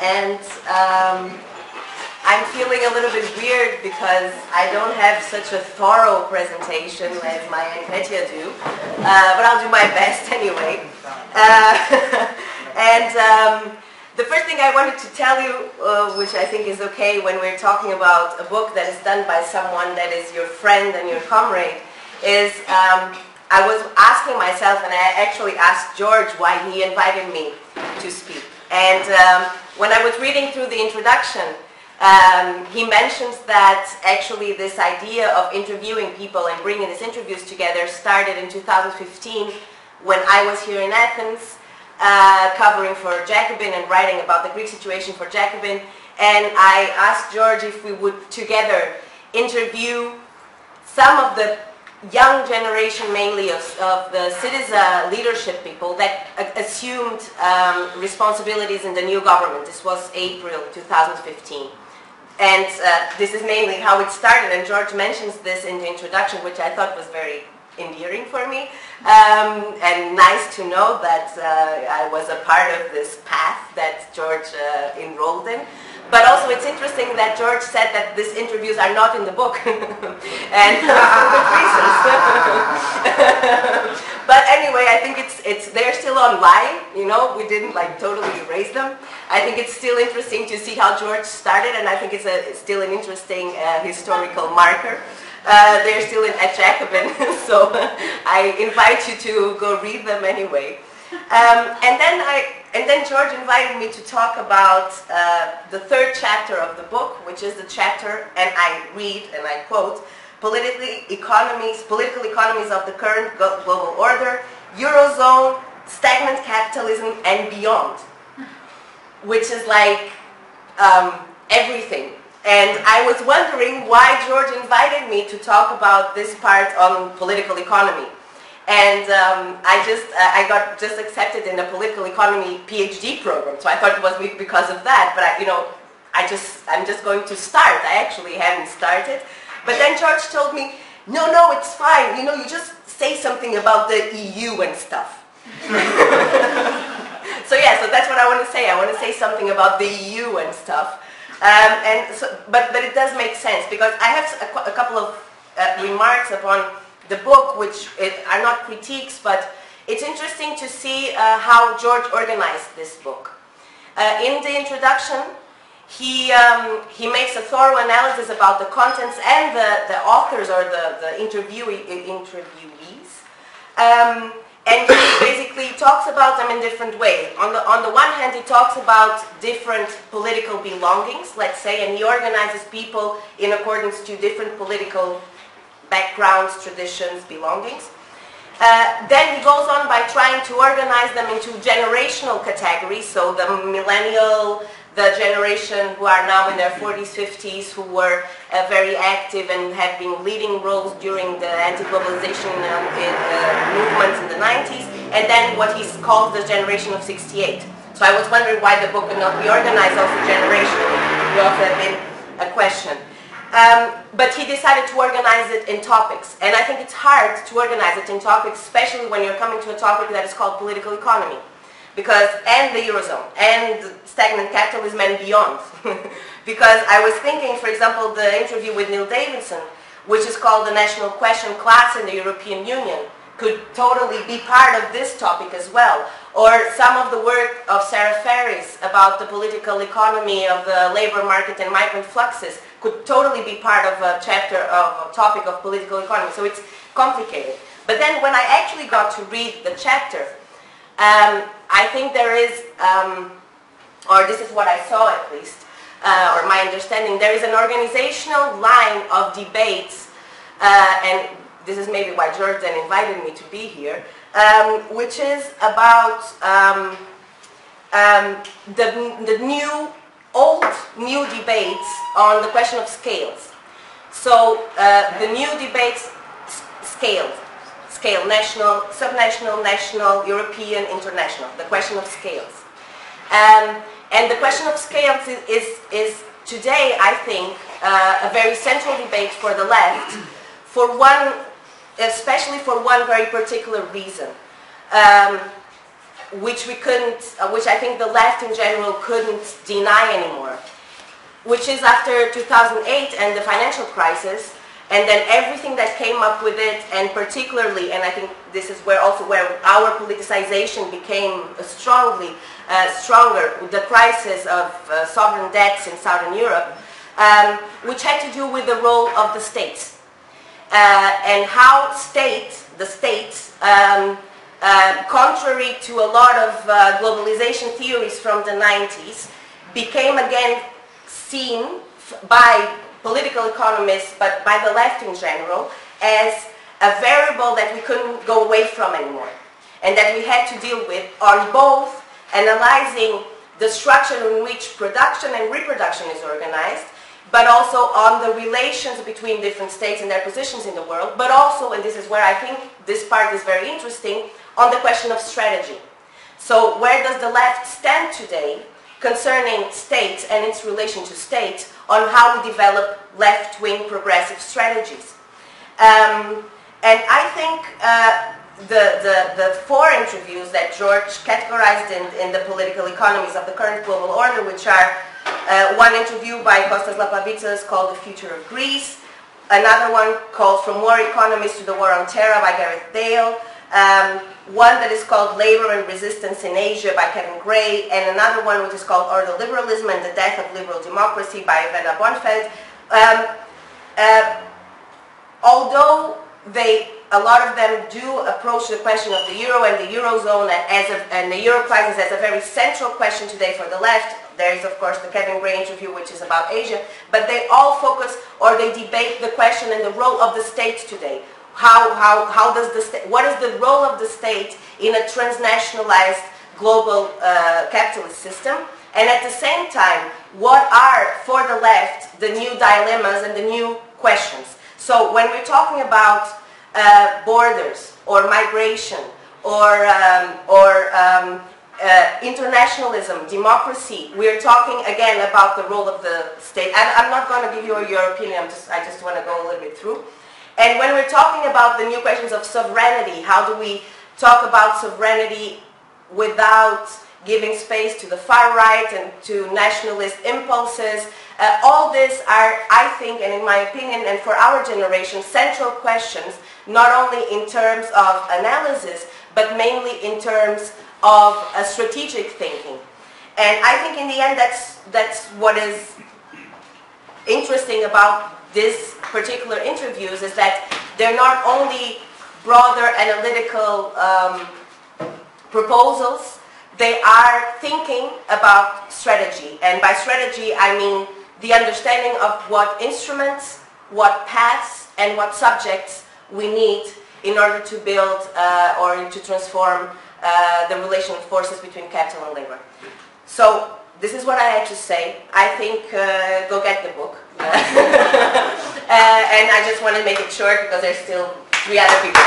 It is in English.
And um, I'm feeling a little bit weird because I don't have such a thorough presentation as my Petya do, uh, but I'll do my best anyway. Uh, and um, the first thing I wanted to tell you, uh, which I think is okay when we're talking about a book that is done by someone that is your friend and your comrade, is um, I was asking myself, and I actually asked George why he invited me to speak. And um, when I was reading through the introduction, um, he mentions that actually this idea of interviewing people and bringing these interviews together started in 2015 when I was here in Athens uh, covering for Jacobin and writing about the Greek situation for Jacobin. And I asked George if we would together interview some of the young generation mainly of, of the Syriza leadership people that assumed um, responsibilities in the new government. This was April 2015. And uh, this is mainly how it started, and George mentions this in the introduction, which I thought was very endearing for me, um, and nice to know that uh, I was a part of this path that George uh, enrolled in. But also it's interesting that George said that these interviews are not in the book. and reasons. but anyway, I think it's, it's, they're still online, you know, we didn't like totally erase them. I think it's still interesting to see how George started and I think it's, a, it's still an interesting uh, historical marker. Uh, they're still in, Jacobin, so I invite you to go read them anyway. Um, and then I, and then George invited me to talk about uh, the third chapter of the book, which is the chapter, and I read and I quote, political economies, political economies of the current global order, eurozone, stagnant capitalism, and beyond, which is like um, everything. And I was wondering why George invited me to talk about this part on political economy. And um, I just, uh, I got just accepted in a political economy PhD program. So I thought it was because of that. But I, you know, I just, I'm just going to start. I actually haven't started. But then George told me, no, no, it's fine. You know, you just say something about the EU and stuff. so yeah, so that's what I want to say. I want to say something about the EU and stuff. Um, and so, but, but it does make sense because I have a, a couple of uh, remarks upon the book, which it, are not critiques, but it's interesting to see uh, how George organized this book. Uh, in the introduction, he, um, he makes a thorough analysis about the contents and the, the authors or the, the interviewee, interviewees. Um, and he basically talks about them in different ways. On the, on the one hand, he talks about different political belongings, let's say, and he organizes people in accordance to different political backgrounds, traditions, belongings. Uh, then he goes on by trying to organize them into generational categories, so the millennial, the generation who are now in their 40s, 50s, who were uh, very active and have been leading roles during the anti-globalization um, uh, movements in the 90s, and then what he calls the generation of 68. So I was wondering why the book could not be organized also generationally. It also have been a question. Um, but he decided to organize it in topics. And I think it's hard to organize it in topics, especially when you're coming to a topic that is called political economy. Because, and the Eurozone, and stagnant capitalism and beyond. because I was thinking, for example, the interview with Neil Davidson, which is called the national question class in the European Union, could totally be part of this topic as well. Or some of the work of Sara Farris about the political economy of the labor market and migrant fluxes could totally be part of a chapter of a topic of political economy. So it's complicated. But then when I actually got to read the chapter, um, I think there is, um, or this is what I saw at least, uh, or my understanding, there is an organizational line of debates, uh, and this is maybe why then invited me to be here, um, which is about um, um, the, the new old new debates on the question of scales. So uh, the new debates scaled, scale, national, subnational, national, European, international, the question of scales. Um, and the question of scales is, is, is today, I think, uh, a very central debate for the left, for one, especially for one very particular reason. Um, which we couldn't, uh, which I think the left in general couldn't deny anymore, which is after 2008 and the financial crisis, and then everything that came up with it, and particularly, and I think this is where also where our politicization became strongly uh, stronger, with the crisis of uh, sovereign debts in Southern Europe, um, which had to do with the role of the states uh, and how state, the states, um, uh, contrary to a lot of uh, globalization theories from the 90s, became again seen by political economists, but by the left in general, as a variable that we couldn't go away from anymore and that we had to deal with on both analyzing the structure in which production and reproduction is organized, but also on the relations between different states and their positions in the world, but also, and this is where I think this part is very interesting, on the question of strategy. So where does the left stand today concerning states and its relation to states on how we develop left-wing progressive strategies? Um, and I think uh, the, the, the four interviews that George categorized in, in the political economies of the current global order, which are uh, one interview by Kostas Lapavitsas called The Future of Greece, another one called From War Economies to the War on Terror by Gareth Dale, um, one that is called Labor and Resistance in Asia by Kevin Gray, and another one which is called Ordoliberalism and the Death of Liberal Democracy by Werner Bonefeld. Um, uh, although they, a lot of them do approach the question of the euro and the eurozone as a, and the euro crisis as a very central question today for the left. There is, of course, the Kevin Gray interview, which is about Asia, but they all focus or they debate the question and the role of the state today. How, how, how does the what is the role of the state in a transnationalized global uh, capitalist system? And at the same time, what are, for the left, the new dilemmas and the new questions? So when we're talking about uh, borders or migration or, um, or um, uh, internationalism, democracy, we're talking again about the role of the state. And I'm not going to give you your opinion, I'm just, I just want to go a little bit through. And when we're talking about the new questions of sovereignty, how do we talk about sovereignty without giving space to the far right and to nationalist impulses? Uh, all these are, I think, and in my opinion, and for our generation, central questions, not only in terms of analysis, but mainly in terms of a strategic thinking. And I think in the end, that's, that's what is interesting about this particular interviews is that they're not only broader analytical um, proposals, they are thinking about strategy. And by strategy, I mean the understanding of what instruments, what paths, and what subjects we need in order to build uh, or to transform uh, the relation of forces between capital and labor. So this is what I had to say. I think uh, go get the book. uh, and I just want to make it short because there's still three other people.